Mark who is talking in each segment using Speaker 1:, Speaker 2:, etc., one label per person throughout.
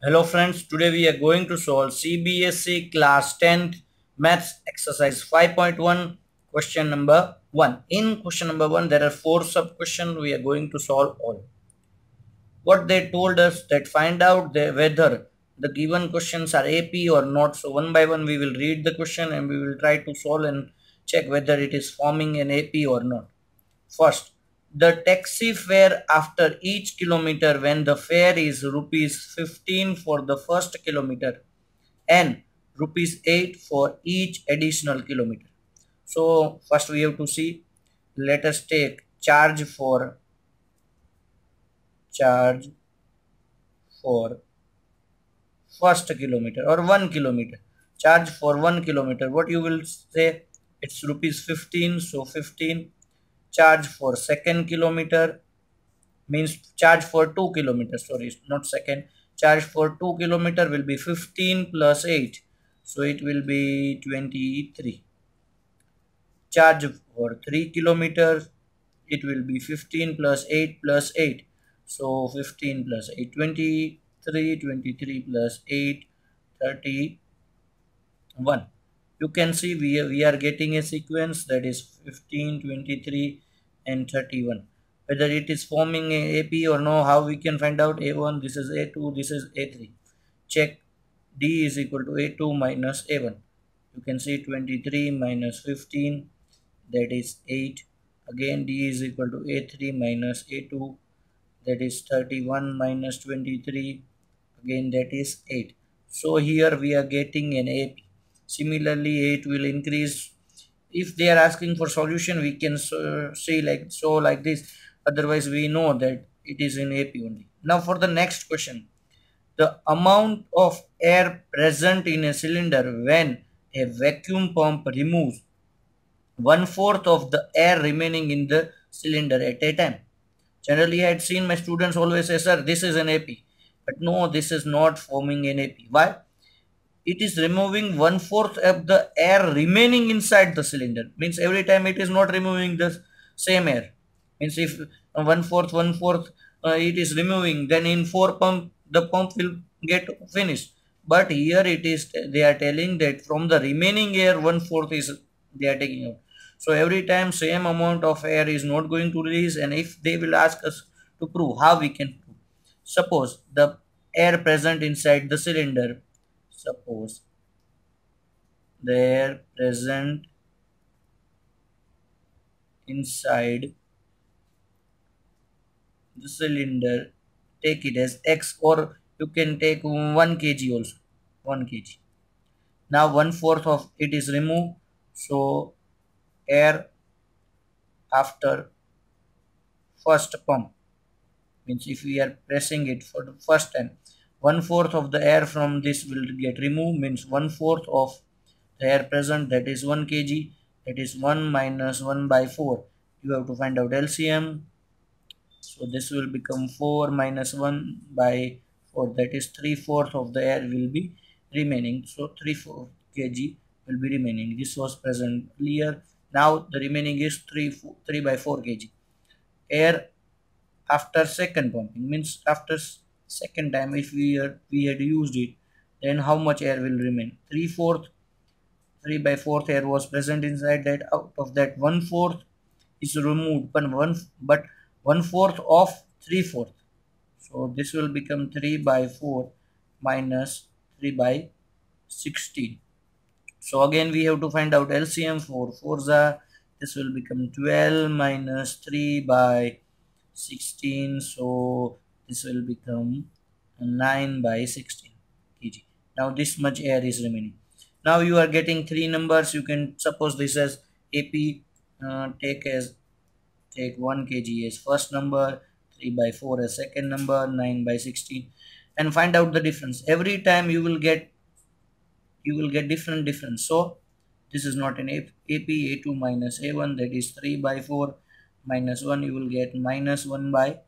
Speaker 1: Hello friends, today we are going to solve CBSE class 10th maths exercise 5.1 question number 1. In question number 1 there are 4 sub questions we are going to solve all. What they told us that find out the, whether the given questions are AP or not. So one by one we will read the question and we will try to solve and check whether it is forming an AP or not. First, the taxi fare after each kilometer when the fare is rupees 15 for the first kilometer and rupees 8 for each additional kilometer. So first we have to see. Let us take charge for charge for first kilometer or 1 kilometer. Charge for 1 kilometer. What you will say? It's rupees 15 so 15 charge for second kilometer means charge for 2 kilometers sorry not second charge for 2 kilometer will be 15 plus 8 so it will be 23 charge for 3 kilometers it will be 15 plus 8 plus 8 so 15 plus 8 23 23 plus 8 31 you can see we are, we are getting a sequence that is 15 23 and 31 whether it is forming a ap or no how we can find out a1 this is a2 this is a3 check d is equal to a2 minus a1 you can see 23 minus 15 that is 8 again d is equal to a3 minus a2 that is 31 minus 23 again that is 8 so here we are getting an ap similarly 8 will increase. If they are asking for solution we can uh, say like so like this. Otherwise we know that it is in ap only. Now for the next question. The amount of air present in a cylinder when a vacuum pump removes one fourth of the air remaining in the cylinder at a time. Generally i had seen my students always say sir this is an ap but no this is not forming an ap why it is removing one fourth of the air remaining inside the cylinder. Means every time it is not removing the same air. Means if one fourth one fourth uh, it is removing then in four pump the pump will get finished. But here it is they are telling that from the remaining air one fourth is they are taking out. So every time same amount of air is not going to release and if they will ask us to prove how we can prove? Suppose the air present inside the cylinder suppose they're present inside the cylinder. Take it as x or you can take 1 kg also 1 kg. Now one fourth of it is removed so air after first pump. Means if we are pressing it for the first time one fourth of the air from this will get removed means one fourth of the air present that is 1 kg that is 1 minus 1 by 4 you have to find out LCM so this will become 4 minus 1 by 4 that is 3 fourth of the air will be remaining. So 3 4 kg will be remaining. This was present earlier now the remaining is 3 4, 3 by 4 kg. Air after second pumping means after second time if we had, we had used it then how much air will remain? 3 fourth 3 by 4th air was present inside that out of that 1 fourth is removed but one but 1 fourth of 3 fourth so this will become 3 by 4 minus 3 by 16 so again we have to find out LCM 4 4s are this will become 12 minus 3 by 16 so this will become 9 by 16 kg. Now this much air is remaining. Now you are getting three numbers. You can suppose this as ap uh, take as take 1 kg as first number 3 by 4 as second number 9 by 16 and find out the difference. Every time you will get you will get different difference. So this is not an AP A2 minus A1 that is 3 by 4 minus 1 you will get minus 1 by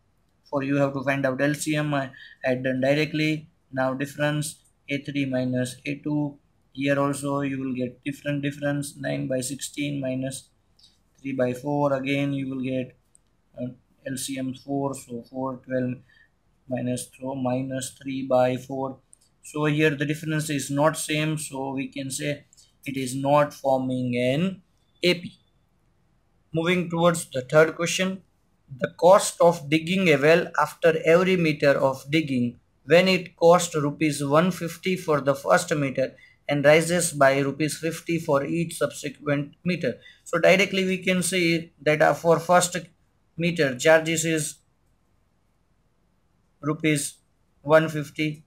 Speaker 1: for you have to find out LCM I had done directly. Now difference a3 minus a2 here also you will get different difference 9 by 16 minus 3 by 4 again you will get uh, LCM 4 so 4 12 minus throw minus 3 by 4 so here the difference is not same so we can say it is not forming an AP moving towards the third question the cost of digging a well after every meter of digging. When it cost rupees 150 for the first meter and rises by rupees 50 for each subsequent meter. So directly we can see that uh, for first meter charges is rupees 150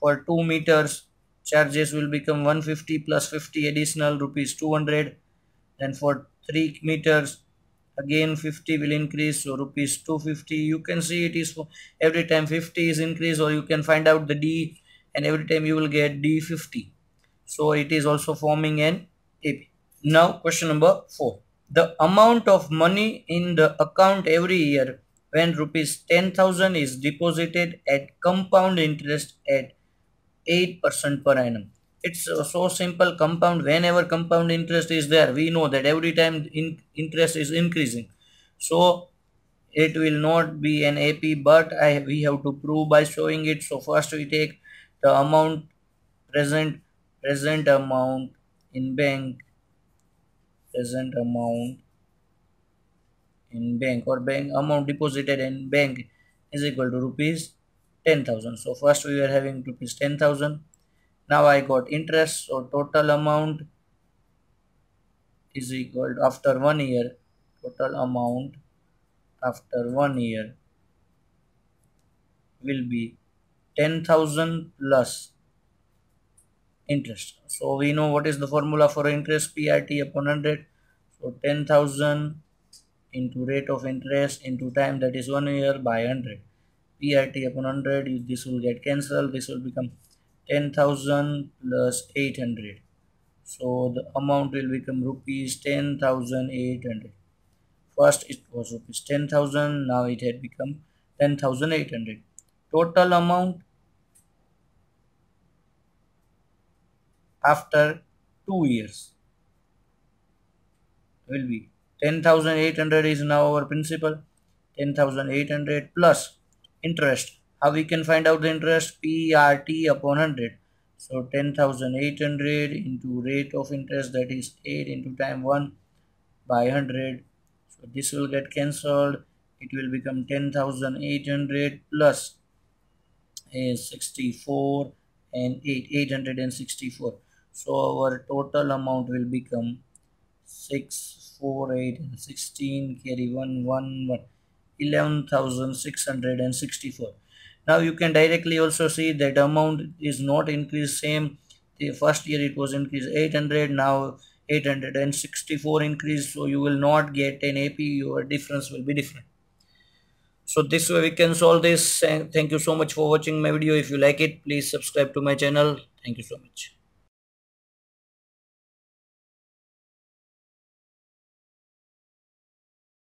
Speaker 1: for 2 meters charges will become 150 plus 50 additional rupees 200 then for 3 meters again 50 will increase so rupees 250 you can see it is every time 50 is increased or you can find out the d and every time you will get d50 so it is also forming an ap now question number 4 the amount of money in the account every year when rupees 10000 is deposited at compound interest at 8% per annum it's uh, so simple compound. Whenever compound interest is there we know that every time in interest is increasing. So it will not be an ap but i we have to prove by showing it. So first we take the amount present present amount in bank present amount in bank or bank amount deposited in bank is equal to rupees 10000 so first we are having rupees 10000 now I got interest so total amount is equal to after one year. Total amount after one year will be 10,000 plus interest. So we know what is the formula for interest PRT upon 100 so 10,000 into rate of interest into time that is one year by 100 PRT upon 100 this will get cancelled this will become 10,000 plus 800 so the amount will become rupees 10,800 first it was rupees 10,000 now it had become 10,800 total amount after two years will be 10,800 is now our principal 10,800 plus interest how we can find out the interest? PRT upon 100 so 10,800 into rate of interest that is 8 into time 1 by 100 so this will get cancelled. It will become 10,800 plus is 64 and 8 864 so our total amount will become 6 4 8 and 16 carry 1 1 1 11,664 now you can directly also see that amount is not increased same. The first year it was increased 800 now 864 increase so you will not get an AP your difference will be different. So this way we can solve this. And thank you so much for watching my video. If you like it please subscribe to my channel. Thank you so much